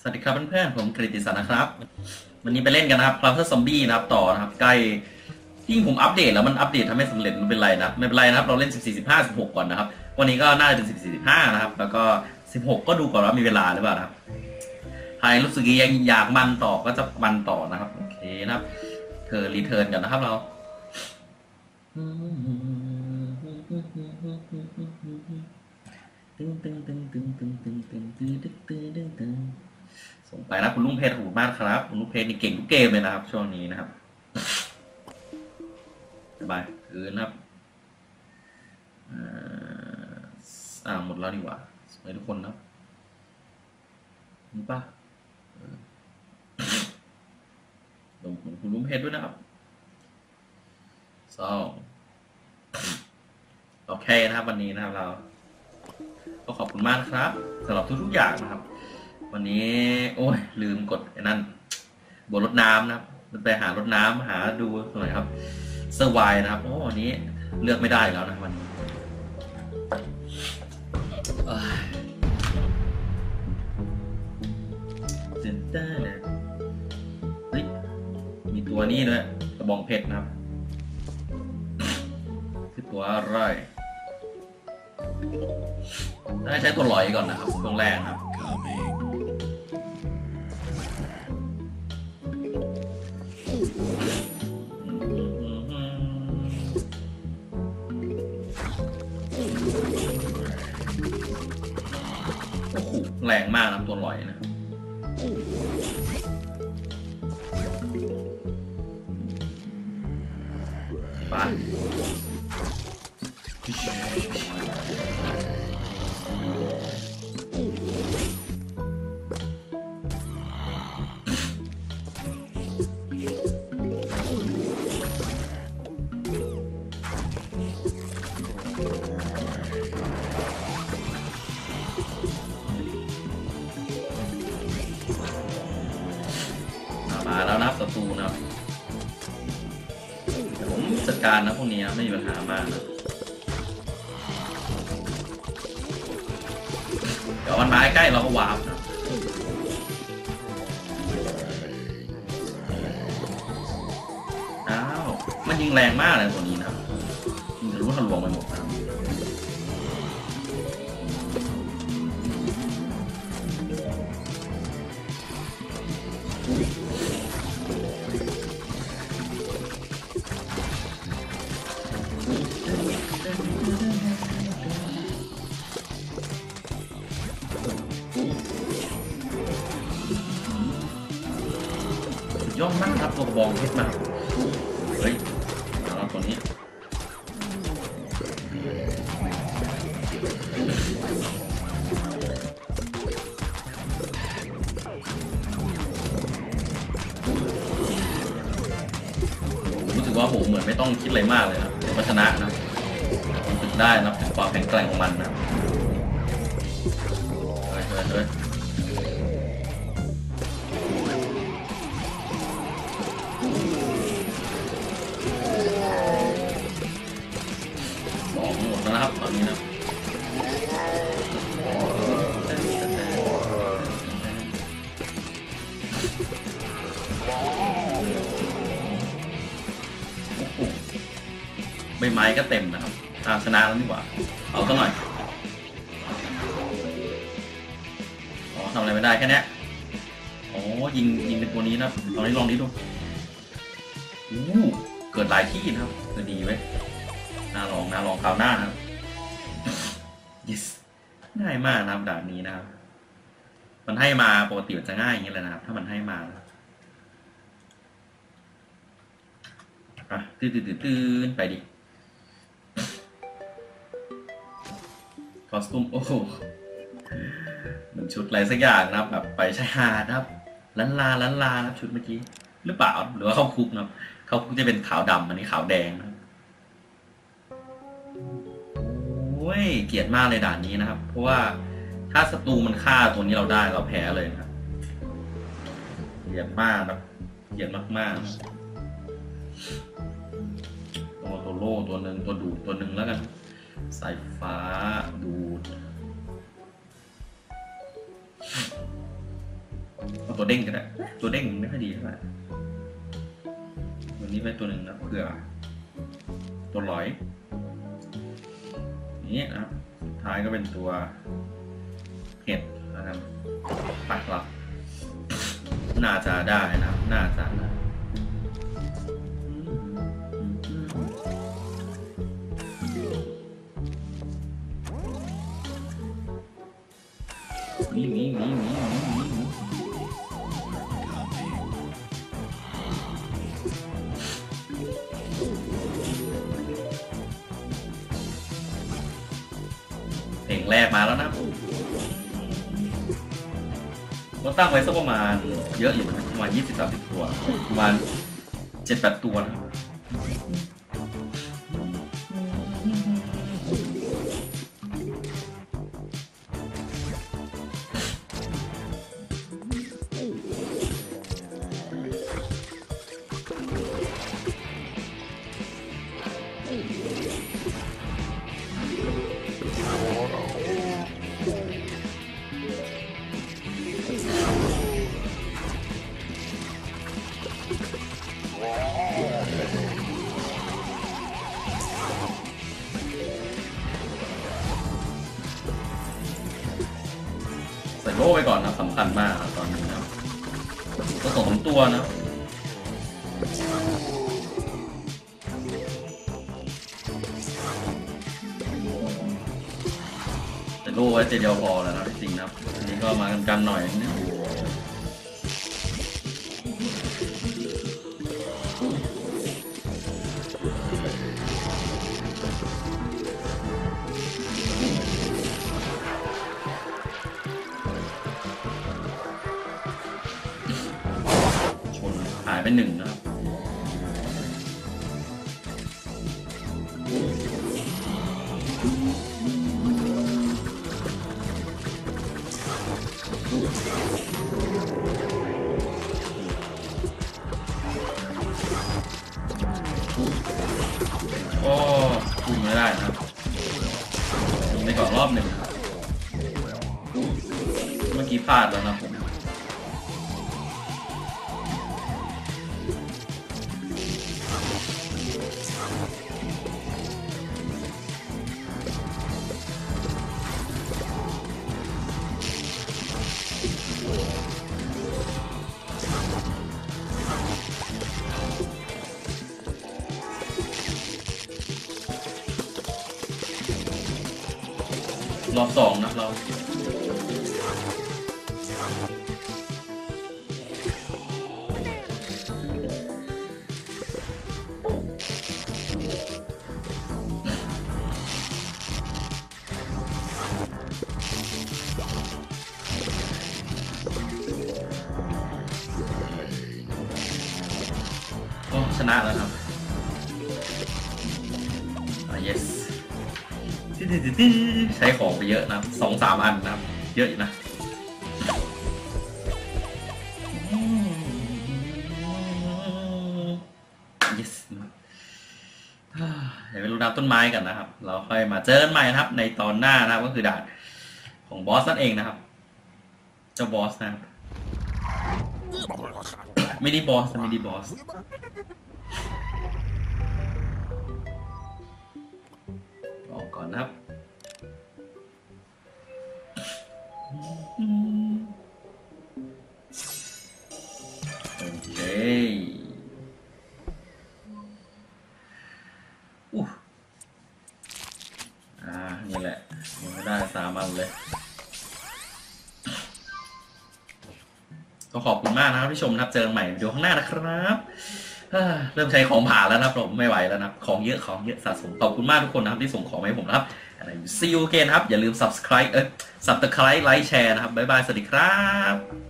สวัสดีครับเพื่อนๆผมกฤติศักดิ์นะครับ วันนี้ไปเล่นกันนะครับคลับเพื่อซอมบี้นะครับต่อนะครับ ใกล้ยิ่งผมอัปเดตแล้วมันอัปเดตทำให้สำเร็จมันเป็นไรนะไม่เป็นไรนะครับ เราเล่น 14 15 16 ก่อนนะครับ วันนี้ก็น่าจะเป็น14 15 นะครับ แล้วก็ 16 ก็ดูก่อนว่ามีเวลาหรือเปล่านะครับใครรู้สึกยังอยากมันต่อก็จะมันต่อนะครับโอเคนะครับ เธอรีเทิร์นกันนะครับเราตึงตึงตึงตึงตึงตึงตึงตึงตึงตึงตึงตึง ส่งไปนะคุณลุงเพชรขอบคุณมากครับ คุณลุงเพชรนี่เก่งทุกเกมเลยนะครับ ช่วงนี้นะครับสบายคืนนะครับอ่าหมดแล้วดีกว่าสวัสดีทุกคนนะครับนี่ปะลงของคุณลุงเพชรด้วยนะครับสองโอเคนะครับ วันนี้นะครับเรา ก็ขอบคุณมากครับสำหรับทุกๆอย่างนะครับ วันนี้ โอ้ย ลืมกดไอ้นั่นบนรถน้ำนะครับไปหารถน้ำหาดูหน่อยครับเซอร์ไวนะครับโอ้วันนี้เลือกไม่ได้แล้วนะวันนี้เซ็นเตอร์นะเฮ้ยมีตัวนี้ด้วยกระบองเพชรนะครับ คือตัวอะไรน่าจะใช้ตัวลอยก่อนนะครับช่วงแรกนะครับ แรงมากนะตัวลอยนะไป การนะพวกนี้ไม่มีปัญหามากนะเดี๋ยวมันมาใกล้เราก็วาร์ปนะอ้าวมันยิงแรงมากเลยตัวนี้นะรับยิงทะลุทะลวงไปหมดนะ ยอดมากครับตัวกระบองเพชรมาเฮ้ยเอาละตัวนี้รู้สึกว่าผมเหมือนไม่ต้องคิดอะไรมากเลยนะเดี๋ยวชนะนะรู้สึกได้นะถึงความแข็งแกร่งของมันนะเฮ้ยเฮ้ย ใบไม้ก็เต็มนะครับอาชนะแล้วดีกว่า เอาซะหน่อย อ๋อทำอะไรไม่ได้แค่เนี้ยอ๋อยิงยิงเป็นตัวนี้นะลองนี้ลองนี้ดูอู้เกิดหลายที่นะครับดีไว้น่าลองน่าลองคราวหน้านะครับ yes ง่ายมากนะครับด่านนี้นะครับ มันให้มาปกติมันจะง่ายอย่างนี้เลยนะครับ ถ้ามันให้มาอะตื่นตื่นตื่นไปดิ คอสตูมโอ้โหเหมือนชุดอะไรสักอย่างนะครับ แบบไปชายหาดนะครับลันลาลันลานะครับชุดเมื่อกี้หรือเปล่าหรือว่าเข้าคุกนะครับเข้าคุกจะเป็นขาวดำอันนี้ขาวแดงนะโอ้ยเกลียดมากเลยด่านนี้นะครับ เพราะว่าถ้าศัตรูมันฆ่าตัวนี้เราได้เราแพ้เลยนะครับเกลียดมากครับเกลียดมากๆตัวโลตัวหนึ่งตัวดูตัวหนึ่งแล้วกัน สายฟ้าดูดเอาตัวเด้งก็ได้ ตัวเด้งไม่ค่อยดีเท่าไหร่วันนี้ไปตัวหนึ่งนะเผื่อ ตัวร้อยนี้นะครับท้ายก็เป็นตัวเห็ดนะครับปักหลักน่าจะได้นะครับน่าจะนะ หนีหนีหนีหนีหนีหนีเพลงแรกมาแล้วนะก็ตั้งไว้สักประมาณเยอะอยู่นะประมาณยี่สิบสามสิบตัว ประมาณเจ็ดแปดตัวนะ องสมตัวนะแต่โล่ไว้เจเดียวพอแล้วนะจริงนะครับอันนี้ก็มากันกันหน่อยนะ นหายไปหนึ่งนะครับโอ้ยิงไม่ได้นะครับยิงไปก่อนรอบหนึ่งครับเมื่อกี้พลาดแล้วนะผม สองนะเราชนะแล้วครับอ่า yes ใช้ของไปเยอะนะสองสามอันนะเยอะอยู่นะเดี๋ยวไปรู้น้ำต้นไม้กันนะครับ เราค่อยมาเจอกันใหม่นะครับ ในตอนหน้านะครับก็คือด่านของบอสนั่นเองนะครับ เจ้าบอสนะครับไม่ได้บอสไม่ได้บอส ออกก่อนนะครับโอเคอู้อ่า นี่แหละยังไม่ได้สามอันเลย ก็ขอบคุณมากนะครับที่ชมนะครับ เจอกันใหม่วิดีโอข้างหน้านะครับ เริ่มใช้ของผ่านแล้วนะครับผมไม่ไหวแล้วนะของเยอะของเยอะสะสมขอบคุณมากทุกคนนะครับที่ส่งของมาให้ผมนะครับอะไรซีอูเกนะครับ อย่าลืม subscribe เออ subscribe ไลค์แชร์นะครับบ๊ายบายสวัสดีครับ